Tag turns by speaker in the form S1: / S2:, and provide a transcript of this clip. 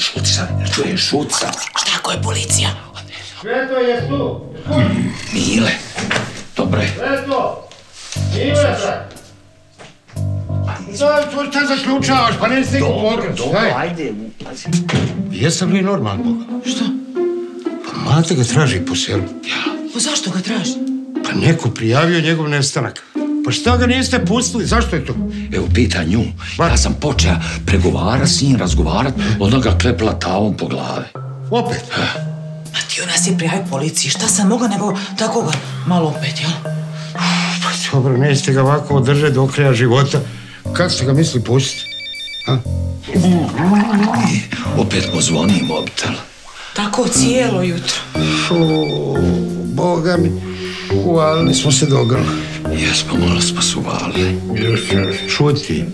S1: šuti sad, čuješ, šuti sad.
S2: Šta ako je policija?
S3: Sveto je tu!
S1: Mile, dobro je.
S3: Sveto! Mile se! Daj, to šta zaključavaš, pa ne stigu pokret, daj.
S1: ajde, pazi.
S3: Jesam li normalan, Boga?
S2: Što?
S3: Pa mate ga traži po selu.
S2: Pa zašto ga traži?
S3: Pa neko prijavio njegov nestanak. Pa šta ga niste pustili, zašto je to?
S1: Evo, pita nju. Ja sam počeo pregovarat s njim, razgovarat, onda ga klepla tavom po glavi.
S3: Opet?
S2: Ma ti nas je prijavio policiji, šta sam mogla nego tako ga malo opet, jel?
S3: Pa dobro, nećete ga ovako održati do kraja života. Kad ste ga mislili pustiti? A?
S1: Opet mu zvoni mobitel.
S2: Tako cijelo jutro.
S3: Boga mi. Uvalili smo se dograli.
S1: Jesmo, malo smo se uvalili.
S3: Šuti.